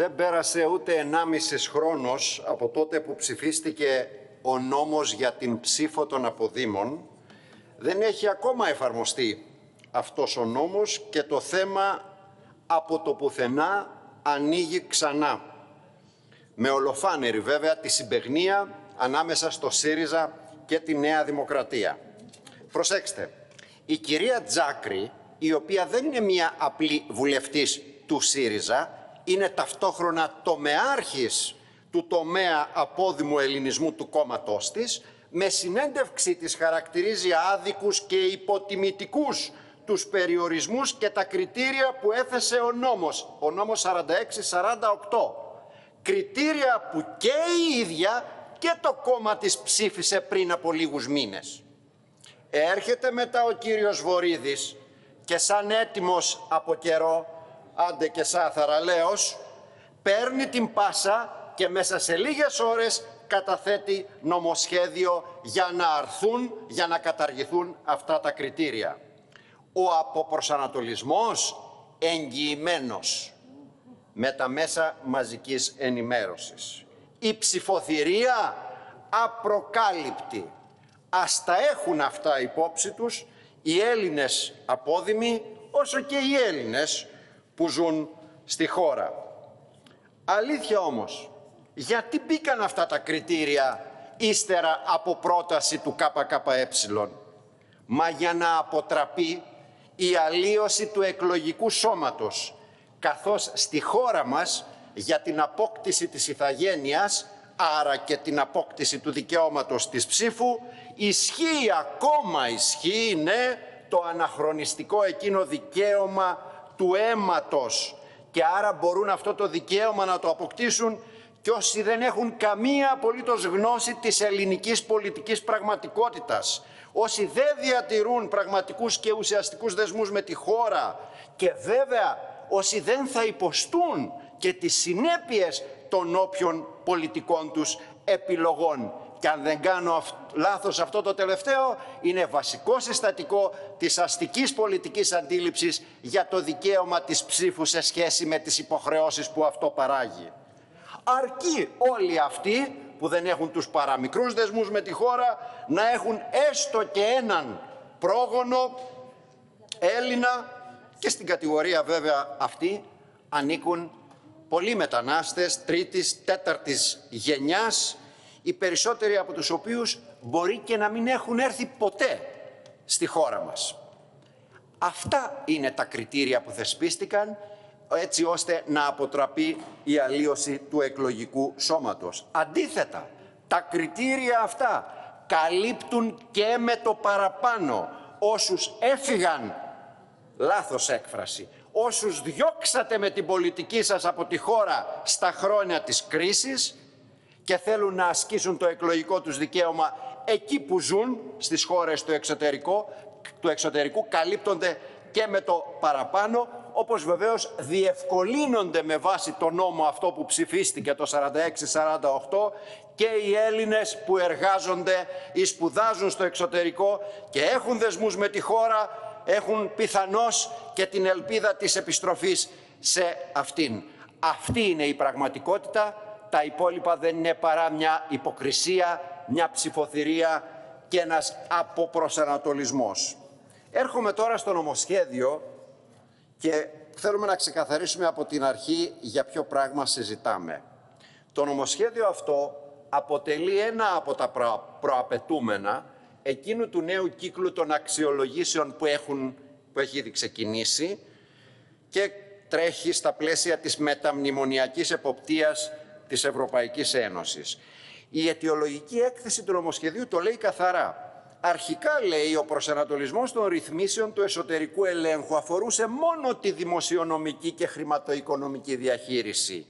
Δεν πέρασε ούτε ενάμισης χρόνος από τότε που ψηφίστηκε ο νόμος για την ψήφο των αποδήμων. Δεν έχει ακόμα εφαρμοστεί αυτός ο νόμος και το θέμα από το πουθενά ανοίγει ξανά. Με ολοφάνερη βέβαια τη συμπεγνία ανάμεσα στο ΣΥΡΙΖΑ και τη Νέα Δημοκρατία. Προσέξτε, η κυρία Τζάκρη, η οποία δεν είναι μια απλή βουλευτής του ΣΥΡΙΖΑ, είναι ταυτόχρονα τομεάρχης του τομέα απόδημου ελληνισμού του κόμματός της, με συνέντευξη της χαρακτηρίζει άδικους και υποτιμητικούς τους περιορισμούς και τα κριτήρια που έθεσε ο νόμος, ο νόμος 46-48. Κριτήρια που και η ίδια και το κόμμα της ψήφισε πριν από λίγους μήνες. Έρχεται μετά ο κύριος Βορύδης και σαν έτοιμος από καιρό, άντε και σαν θαραλέος, παίρνει την πάσα και μέσα σε λίγες ώρες καταθέτει νομοσχέδιο για να αρθούν, για να καταργηθούν αυτά τα κριτήρια. Ο αποπροσανατολισμός εγγυημένος με τα μέσα μαζικής ενημέρωσης. Η ψηφοθυρία απροκάλυπτη. Ας τα έχουν αυτά υπόψη τους οι Έλληνες απόδημοι όσο και οι Έλληνες που ζουν στη χώρα. Αλήθεια όμως, γιατί μπήκαν αυτά τα κριτήρια ύστερα από πρόταση του ΚΚΕ; Μα για να αποτραπεί η αλλίωση του εκλογικού σώματος, καθώς στη χώρα μας για την απόκτηση της ηθαγένειας, άρα και την απόκτηση του δικαιώματος της ψήφου, ισχύει ακόμα, ισχύει, ναι, το αναχρονιστικό εκείνο δικαίωμα του αίματος και άρα μπορούν αυτό το δικαίωμα να το αποκτήσουν και όσοι δεν έχουν καμία απολύτως γνώση της ελληνικής πολιτικής πραγματικότητας, όσοι δεν διατηρούν πραγματικούς και ουσιαστικούς δεσμούς με τη χώρα και βέβαια όσοι δεν θα υποστούν και τις συνέπειες των όποιων πολιτικών τους επιλογών. Και αν δεν κάνω λάθος αυτό το τελευταίο, είναι βασικό συστατικό της αστικής πολιτικής αντίληψης για το δικαίωμα της ψήφου σε σχέση με τις υποχρεώσεις που αυτό παράγει. Αρκεί όλοι αυτοί που δεν έχουν τους παραμικρούς δεσμούς με τη χώρα να έχουν έστω και έναν πρόγονο Έλληνα και στην κατηγορία βέβαια αυτή ανήκουν πολλοί μετανάστες τρίτης, τέταρτης γενιάς, οι περισσότεροι από τους οποίους μπορεί και να μην έχουν έρθει ποτέ στη χώρα μας. Αυτά είναι τα κριτήρια που θεσπίστηκαν έτσι ώστε να αποτραπεί η αλλίωση του εκλογικού σώματος. Αντίθετα, τα κριτήρια αυτά καλύπτουν και με το παραπάνω όσους έφυγαν, λάθος έκφραση, όσους διώξατε με την πολιτική σας από τη χώρα στα χρόνια της κρίσης και θέλουν να ασκήσουν το εκλογικό τους δικαίωμα εκεί που ζουν, στις χώρες του, εξωτερικού, του εξωτερικού, καλύπτονται και με το παραπάνω, όπως βεβαίως διευκολύνονται με βάση το νόμο αυτό που ψηφίστηκε το 46-48 και οι Έλληνες που εργάζονται ή σπουδάζουν στο εξωτερικό και έχουν δεσμούς με τη χώρα, έχουν πιθανώς και την ελπίδα της επιστροφής σε αυτήν. Αυτή είναι η πραγματικότητα, τα υπόλοιπα δεν είναι παρά μια υποκρισία, μια ψηφοθυρία και ένας αποπροσανατολισμός. Έρχομαι τώρα στο νομοσχέδιο και θέλουμε να ξεκαθαρίσουμε από την αρχή για ποιο πράγμα συζητάμε. Το νομοσχέδιο αυτό αποτελεί ένα από τα προαπαιτούμενα εκείνου του νέου κύκλου των αξιολογήσεων που, έχουν, που έχει ήδη ξεκινήσει και τρέχει στα πλαίσια της μεταμνημονιακής εποπτείας της Ευρωπαϊκής Ένωσης. Η αιτιολογική έκθεση του νομοσχεδίου το λέει καθαρά. Αρχικά, λέει, ο προσανατολισμός των ρυθμίσεων του εσωτερικού ελέγχου αφορούσε μόνο τη δημοσιονομική και χρηματοοικονομική διαχείριση,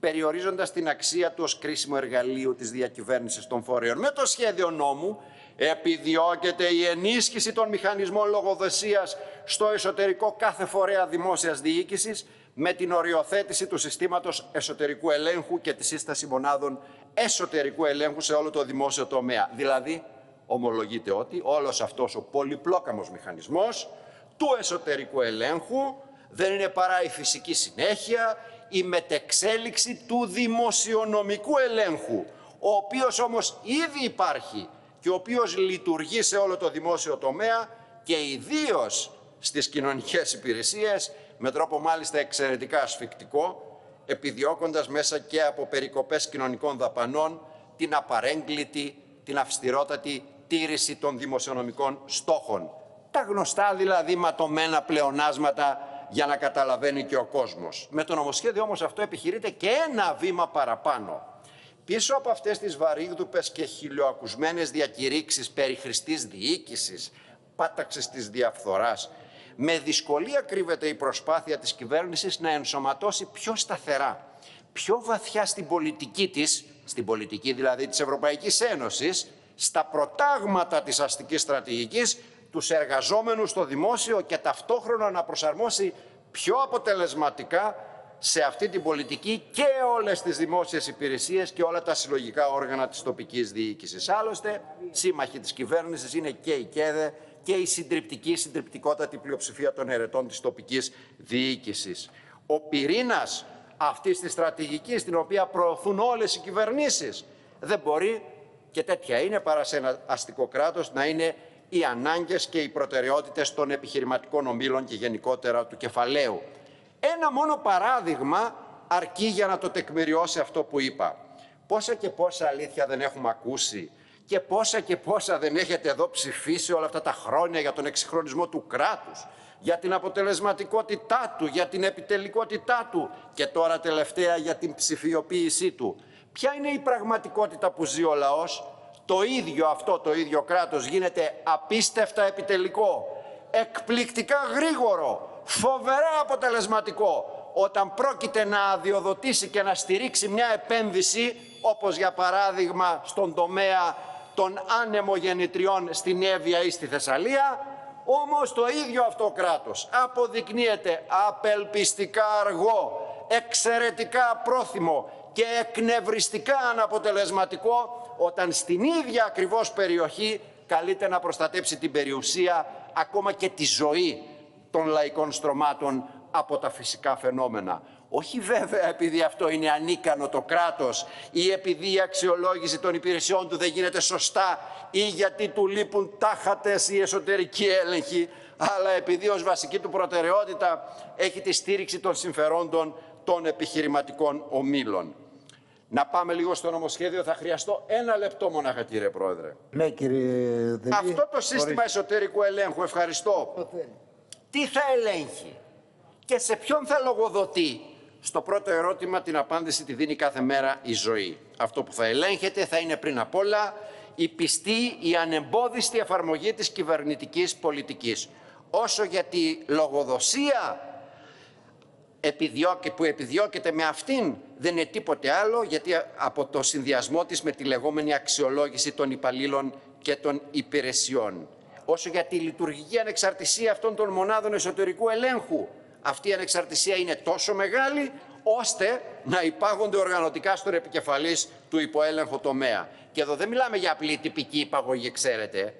περιορίζοντας την αξία του ως κρίσιμο εργαλείο της διακυβέρνησης των φορέων. Με το σχέδιο νόμου επιδιώκεται η ενίσχυση των μηχανισμών λογοδοσίας στο εσωτερικό κάθε φορέα δημόσιας διοίκησης με την οριοθέτηση του συστήματος εσωτερικού ελέγχου και τη σύσταση μονάδων εσωτερικού ελέγχου σε όλο το δημόσιο τομέα. Δηλαδή, ομολογείται ότι όλος αυτός ο πολυπλόκαμος μηχανισμός του εσωτερικού ελέγχου δεν είναι παρά η φυσική συνέχεια, η μετεξέλιξη του δημοσιονομικού ελέγχου, ο οποίος όμως ήδη υπάρχει και ο οποίος λειτουργεί σε όλο το δημόσιο τομέα και ιδίως στις κοινωνικές υπηρεσίες με τρόπο μάλιστα εξαιρετικά ασφικτικό, επιδιώκοντας μέσα και από περικοπές κοινωνικών δαπανών την απαρέγκλητη, την αυστηρότατη τήρηση των δημοσιονομικών στόχων. Τα γνωστά δηλαδή ματωμένα πλεονάσματα για να καταλαβαίνει και ο κόσμος. Με το νομοσχέδιο όμως αυτό επιχειρείται και ένα βήμα παραπάνω. Πίσω από αυτές τις βαρύγδουπες και χιλιοακουσμένες διακηρύξεις περί χρηστής διοίκησης, πάταξης της διαφθοράς, με δυσκολία κρύβεται η προσπάθεια της κυβέρνησης να ενσωματώσει πιο σταθερά, πιο βαθιά στην πολιτική της, στην πολιτική δηλαδή της Ευρωπαϊκής Ένωσης, στα προτάγματα της αστικής στρατηγικής, τους εργαζόμενους στο δημόσιο και ταυτόχρονα να προσαρμόσει πιο αποτελεσματικά σε αυτή την πολιτική και όλες τις δημόσιες υπηρεσίες και όλα τα συλλογικά όργανα της τοπικής διοίκησης. Άλλωστε, σύμμαχοι της κυβέρνησης είναι και η ΚΕΔΕ και η συντριπτική, συντριπτικότατη πλειοψηφία των ερετών της τοπικής διοίκησης. Ο πυρήνας αυτής της στρατηγικής, την οποία προωθούν όλες οι κυβερνήσεις, δεν μπορεί και τέτοια είναι παρά σε ένα αστικό κράτος να είναι οι ανάγκες και οι προτεραιότητες των επιχειρηματικών ομίλων και γενικότερα του κεφαλαίου. Ένα μόνο παράδειγμα αρκεί για να το τεκμηριώσει αυτό που είπα. Πόσα και πόσα αλήθεια δεν έχουμε ακούσει και πόσα και πόσα δεν έχετε εδώ ψηφίσει όλα αυτά τα χρόνια για τον εξυγχρονισμό του κράτους, για την αποτελεσματικότητά του, για την επιτελικότητά του και τώρα τελευταία για την ψηφιοποίησή του. Ποια είναι η πραγματικότητα που ζει ο λαός; Το ίδιο αυτό το ίδιο κράτος γίνεται απίστευτα επιτελικό, εκπληκτικά γρήγορο, φοβερά αποτελεσματικό όταν πρόκειται να αδειοδοτήσει και να στηρίξει μια επένδυση όπως για παράδειγμα στον τομέα των άνεμο γεννητριών στην Εύβοια ή στη Θεσσαλία, όμως το ίδιο αυτό κράτος αποδεικνύεται απελπιστικά αργό, εξαιρετικά πρόθυμο και εκνευριστικά αναποτελεσματικό όταν στην ίδια ακριβώς περιοχή καλείται να προστατέψει την περιουσία, ακόμα και τη ζωή των λαϊκών στρωμάτων από τα φυσικά φαινόμενα. Όχι βέβαια επειδή αυτό είναι ανίκανο το κράτος ή επειδή η αξιολόγηση των υπηρεσιών του δεν γίνεται σωστά ή γιατί του λείπουν τάχατες ή εσωτερικοί έλεγχοι, αλλά επειδή ως βασική του προτεραιότητα έχει τη στήριξη των συμφερόντων των επιχειρηματικών ομίλων. Να πάμε λίγο στο νομοσχέδιο, θα χρειαστώ ένα λεπτό μονάχα κύριε Πρόεδρε. Ναι κύριε Αυτό το σύστημα εσωτερικού ελέγχου, ευχαριστώ. Τι θα ελέγχει; Και σε ποιον θα λογοδοτεί; Στο πρώτο ερώτημα την απάντηση τη δίνει κάθε μέρα η ζωή. Αυτό που θα ελέγχεται θα είναι πριν απ' όλα η πιστή, η ανεμπόδιστη εφαρμογή της κυβερνητικής πολιτικής. Όσο για τη λογοδοσία που επιδιώκεται με αυτήν δεν είναι τίποτε άλλο γιατί από το συνδυασμό της με τη λεγόμενη αξιολόγηση των υπαλλήλων και των υπηρεσιών. Όσο για τη λειτουργική ανεξαρτησία αυτών των μονάδων εσωτερικού ελέγχου αυτή η ανεξαρτησία είναι τόσο μεγάλη ώστε να υπάγονται οργανωτικά στον επικεφαλής του υποέλεγχου τομέα. Και εδώ δεν μιλάμε για απλή τυπική υπαγωγή, ξέρετε.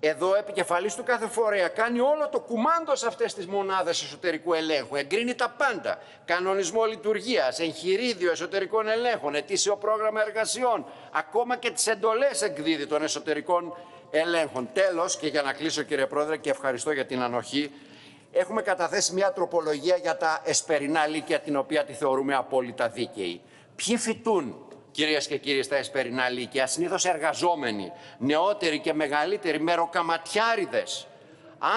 Εδώ ο επικεφαλής του κάθε φορέα κάνει όλο το κουμάντο σε αυτές τις μονάδες εσωτερικού ελέγχου. Εγκρίνει τα πάντα. Κανονισμό λειτουργίας, εγχειρίδιο εσωτερικών ελέγχων, ετήσιο πρόγραμμα εργασιών. Ακόμα και τις εντολές εκδίδει των εσωτερικών ελέγχων. Τέλος, και για να κλείσω κύριε Πρόεδρε και ευχαριστώ για την ανοχή, έχουμε καταθέσει μια τροπολογία για τα εσπερινά λύκεια την οποία τη θεωρούμε απόλυτα δίκαιη. Ποιοι φοιτούν, κυρίες και κύριοι, στα εσπερινά λύκεια, συνήθως εργαζόμενοι, νεότεροι και μεγαλύτεροι, μεροκαματιάριδες.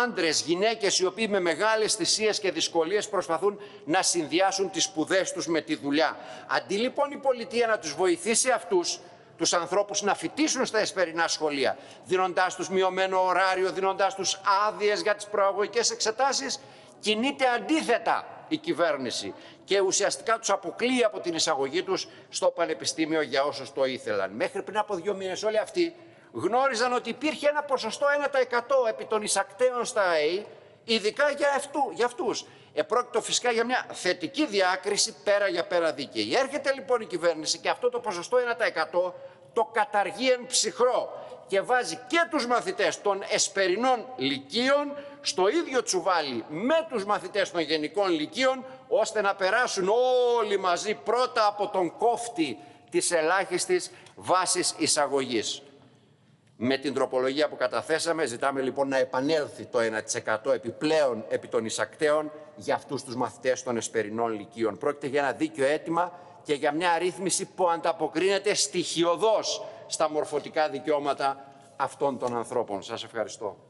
Άντρες, γυναίκες οι οποίοι με μεγάλες θυσίες και δυσκολίες προσπαθούν να συνδυάσουν τις σπουδές τους με τη δουλειά. Αντί λοιπόν η πολιτεία να τους βοηθήσει αυτούς τους ανθρώπους να φοιτήσουν στα εσπερινά σχολεία, δίνοντάς τους μειωμένο ωράριο, δίνοντάς τους άδειες για τις προαγωγικές εξετάσεις, κινείται αντίθετα η κυβέρνηση και ουσιαστικά τους αποκλείει από την εισαγωγή τους στο πανεπιστήμιο για όσους το ήθελαν. Μέχρι πριν από δύο μήνες όλοι αυτοί γνώριζαν ότι υπήρχε ένα ποσοστό 1% επί των εισακτέων στα ΑΕΗ, ειδικά για, αυτού, για αυτούς. Επρόκειτο φυσικά για μια θετική διάκριση πέρα για πέρα δίκαιη. Έρχεται λοιπόν η κυβέρνηση και αυτό το ποσοστό 1% το καταργεί εν ψυχρό και βάζει και τους μαθητές των εσπερινών λυκείων στο ίδιο τσουβάλι με τους μαθητές των γενικών λυκείων ώστε να περάσουν όλοι μαζί πρώτα από τον κόφτη της ελάχιστης βάσης εισαγωγής. Με την τροπολογία που καταθέσαμε ζητάμε λοιπόν να επανέλθει το 1% επιπλέον επί των εισακτέων για αυτούς τους μαθητές των εσπερινών λυκείων. Πρόκειται για ένα δίκαιο αίτημα και για μια αρρύθμιση που ανταποκρίνεται στοιχειοδός στα μορφωτικά δικαιώματα αυτών των ανθρώπων. Σας ευχαριστώ.